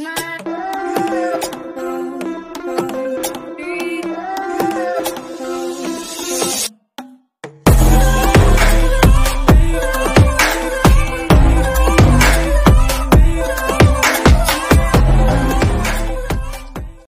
smile.